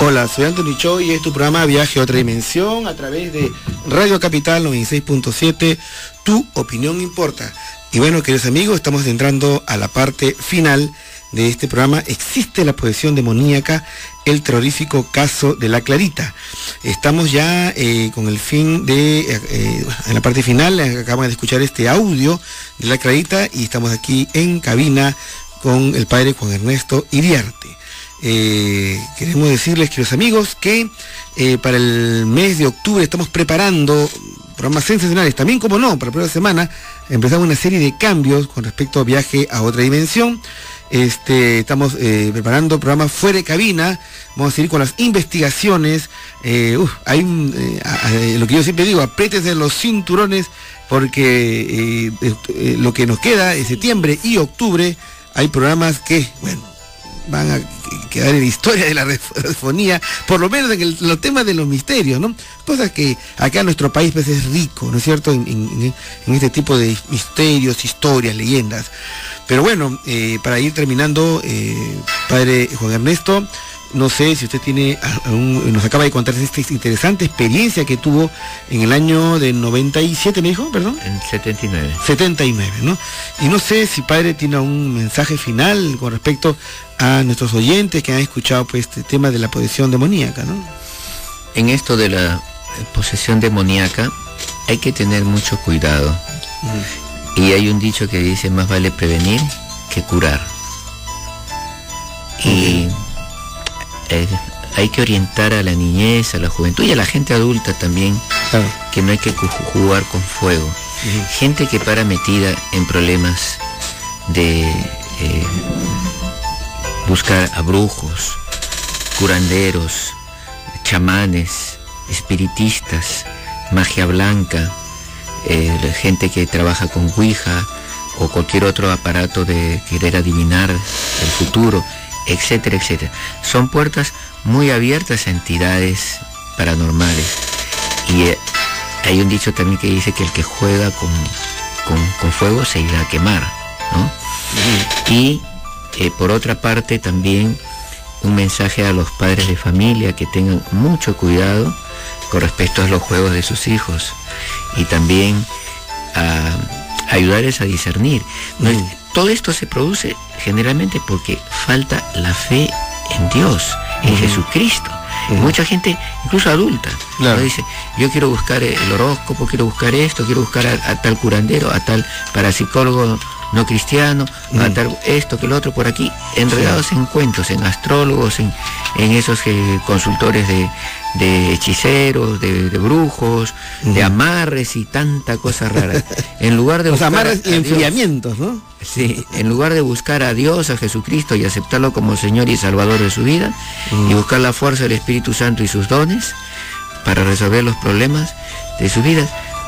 Hola, soy Anthony Cho y es tu programa Viaje a otra dimensión a través de Radio Capital 96.7. Tu opinión importa. Y bueno, queridos amigos, estamos entrando a la parte final de este programa. Existe la posesión demoníaca, el terrorífico caso de la Clarita. Estamos ya eh, con el fin de, eh, eh, en la parte final, acabamos de escuchar este audio de la Clarita y estamos aquí en cabina con el padre Juan Ernesto Iriarte. Eh, queremos decirles, queridos amigos, que eh, para el mes de octubre estamos preparando programas sensacionales. También, como no, para la próxima semana empezamos una serie de cambios con respecto a viaje a otra dimensión. Este, estamos eh, preparando programas fuera de cabina. Vamos a seguir con las investigaciones. hay lo que yo siempre digo, apriétense los cinturones porque lo que nos queda es septiembre y octubre. Hay programas que, bueno, van a quedar en la historia de la radiofonía, por lo menos en los temas de los misterios, ¿no? Cosas que acá nuestro país pues, es rico, ¿no es cierto?, en, este tipo de misterios, historias, leyendas. Pero bueno, eh, para ir terminando, eh, padre Juan Ernesto, no sé si usted tiene, nos acaba de contar esta interesante experiencia que tuvo en el año de 97, me dijo, perdón. En 79. 79, ¿no? Y no sé si padre tiene un mensaje final con respecto a nuestros oyentes que han escuchado pues este tema de la posesión demoníaca, ¿no? En esto de la posesión demoníaca hay que tener mucho cuidado. Y hay un dicho que dice más vale prevenir que curar. Y eh, hay que orientar a la niñez, a la juventud y a la gente adulta también, que no hay que jugar con fuego. Gente que para metida en problemas de eh, buscar a brujos, curanderos, chamanes, espiritistas, magia blanca, eh, gente que trabaja con Ouija o cualquier otro aparato de querer adivinar el futuro etcétera, etcétera. Son puertas muy abiertas a entidades paranormales. Y eh, hay un dicho también que dice que el que juega con, con, fuego se irá a quemar. Y eh, por otra parte también un mensaje a los padres de familia que tengan mucho cuidado con respecto a los juegos de sus hijos y también a ayudarles a discernir. Todo esto se produce generalmente porque falta la fe en Dios, en Jesucristo. Mucha gente, incluso adulta, dice, yo quiero buscar el horóscopo, quiero buscar esto, quiero buscar a, tal curandero, a tal parapsicólogo no cristiano, a tal esto, que lo otro, por aquí, enredados en cuentos, en astrólogos, en, en esos eh, consultores de, de hechiceros, de, brujos, de amarres y tanta cosa rara. En lugar de Los amarres y enfriamientos, ¿no? Sí, en lugar de buscar a Dios, a Jesucristo y aceptarlo como Señor y Salvador de su vida, y buscar la fuerza del Espíritu Santo y sus dones para resolver los problemas de su vida,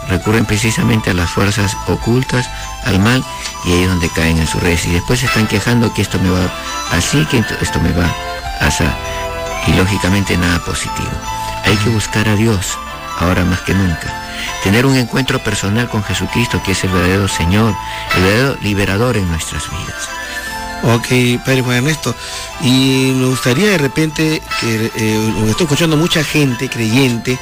recurren precisamente a las fuerzas ocultas, al mal, y ahí es donde caen en sus redes. Y después se están quejando que esto me va así, que esto me va así y lógicamente nada positivo. Hay que buscar a Dios, ahora más que nunca. Tener un encuentro personal con Jesucristo, que es el verdadero Señor, el verdadero liberador en nuestras vidas. Ok, Padre Juan Ernesto. Y me gustaría de repente, que eh, estoy escuchando mucha gente creyente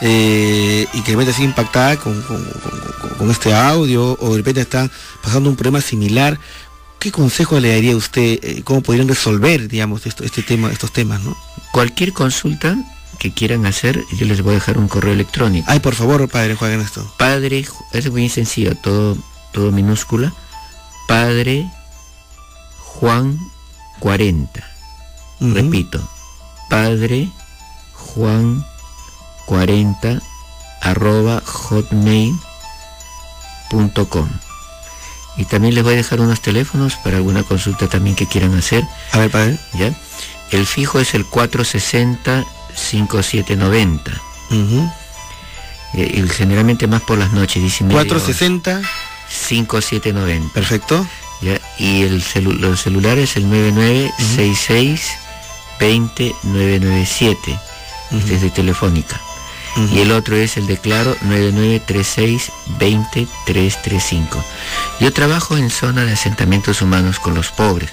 eh, y que de repente así impactada con, con, este audio o de repente están pasando un problema similar. ¿Qué consejo le daría a usted? Eh, ¿Cómo podrían resolver, digamos, este tema, estos temas, no? Cualquier consulta que quieran hacer, yo les voy a dejar un correo electrónico. Ay, por favor, padre, jueguen esto. Padre, es muy sencillo, todo, todo minúscula. Padre Juan 40. Repito, Padre Juan 40 arroba hotmail.com. Y también les voy a dejar unos teléfonos para alguna consulta también que quieran hacer. A ver, padre. ¿Ya? El fijo es el 460-5790. Eh, y generalmente más por las noches, dice 460 5790. Perfecto. ¿Ya? Y el los celulares el 9966 20997. Este es de Telefónica. Y el otro es el declaro 9936-20335. Yo trabajo en zona de asentamientos humanos con los pobres.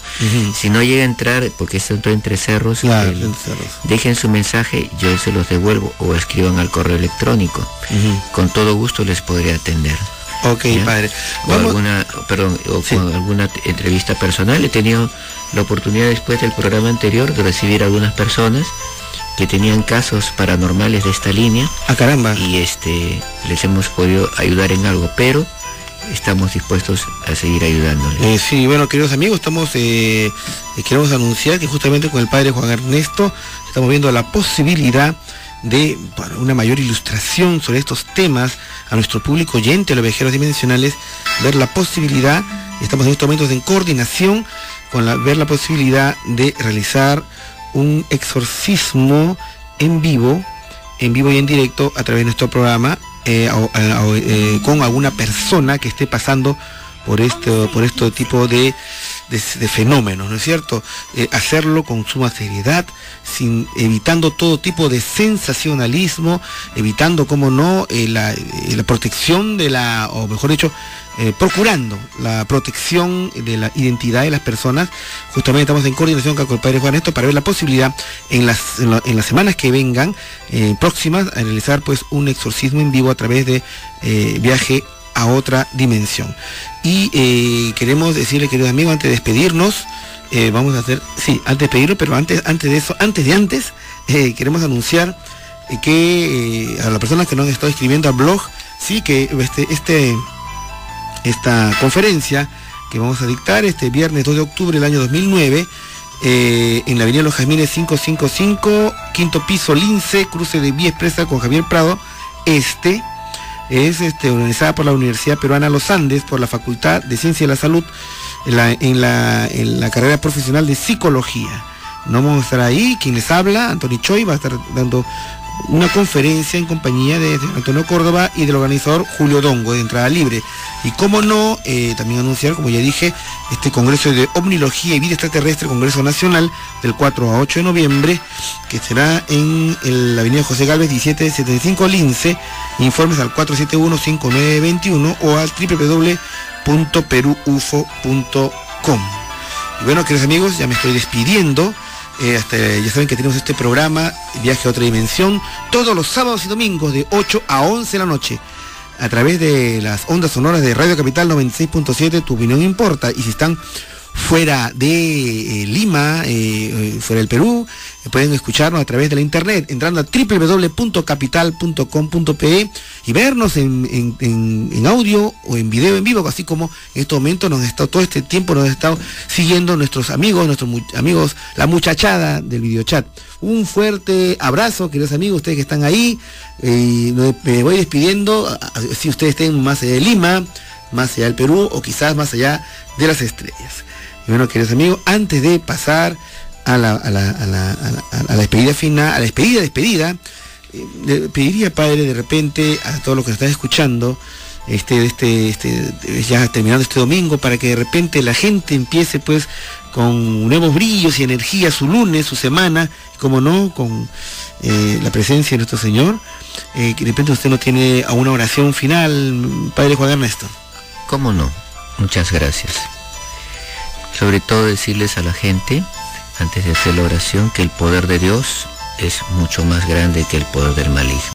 Si no llega a entrar, porque esto entre cerros, dejen su mensaje, yo se los devuelvo o escriban al correo electrónico. Con todo gusto les podré atender. Ok, padre. O alguna, perdón, o con alguna entrevista personal. He tenido la oportunidad después del programa anterior de recibir a algunas personas que tenían casos paranormales de esta línea. Ah, caramba. Y este, les hemos podido ayudar en algo, pero estamos dispuestos a seguir ayudándoles. Eh, sí, bueno, queridos amigos, estamos, eh, eh, queremos anunciar que justamente con el padre Juan Ernesto estamos viendo la posibilidad de una mayor ilustración sobre estos temas a nuestro público oyente, a los viajeros dimensionales, ver la posibilidad, estamos en estos momentos en coordinación con la, ver la posibilidad de realizar un exorcismo en vivo, en vivo y en directo a través de nuestro programa eh, eh, con alguna persona que esté pasando por este, por este tipo de, fenómenos, ¿no es cierto? Eh, hacerlo con suma seriedad, sin, evitando todo tipo de sensacionalismo, evitando, como no, la, la, protección de la, o mejor dicho, eh, procurando la protección de la identidad de las personas. Justamente estamos en coordinación con el padre Juan Esto para ver la posibilidad en las, en, las semanas que vengan eh, próximas a realizar pues un exorcismo en vivo a través de eh, viaje a otra dimensión. Y queremos decirle, queridos amigos, antes de despedirnos, vamos a hacer, sí, antes de despedirnos, pero antes, antes de eso, antes de antes, queremos anunciar que a las personas que nos han estado escribiendo al blog, sí, que este, este esta conferencia que vamos a dictar este viernes 2 de octubre del año 2009 eh, en la Avenida Los Jazmines 555, quinto piso Lince, cruce de vía expresa con Javier Prado, este. Es este, organizada por la Universidad Peruana Los Andes, por la Facultad de Ciencia de la Salud, en la, en la, en la carrera profesional de Psicología. No vamos a estar ahí, quien les habla, Anthony Choi, va a estar dando una conferencia en compañía de, Antonio Córdoba y del organizador Julio Dongo de entrada libre. Y cómo no, eh, también anunciar, como ya dije, este Congreso de Omnilogía y Vida Extraterrestre, Congreso Nacional, del 4 a 8 de noviembre, que será en la avenida José Galvez 1775 Lince. Informes al 471-5921 o al www.perufo.com. Y bueno, queridos amigos, ya me estoy despidiendo. Eh, ya saben que tenemos este programa, Viaje a otra dimensión, todos los sábados y domingos de 8 a 11 de la noche, a través de las ondas sonoras de Radio Capital 96.7, tu opinión importa. Y si están fuera de eh, Lima, eh, fuera del Perú, pueden escucharnos a través de la internet, entrando a www.capital.com.pe y vernos en, audio o en video en vivo, así como en este momento nos estado, todo este tiempo nos han estado siguiendo nuestros amigos, nuestros amigos, la muchachada del videochat. Un fuerte abrazo, queridos amigos, ustedes que están ahí, y me voy despidiendo, si ustedes estén más allá de Lima, más allá del Perú o quizás más allá de las estrellas. Bueno, queridos amigos, antes de pasar a la, a la, a la, a la despedida final, a la despedida, despedida, eh, pediría, padre, de repente a todos los que están escuchando, este, este, este, ya terminando este domingo, para que de repente la gente empiece pues con nuevos brillos y energía su lunes, su semana, como no, con eh, la presencia de nuestro Señor, eh, que de repente usted no tiene a una oración final, Padre Juan Ernesto. ¿Cómo no? Muchas gracias. Sobre todo decirles a la gente, antes de hacer la oración, que el poder de Dios es mucho más grande que el poder del maligno.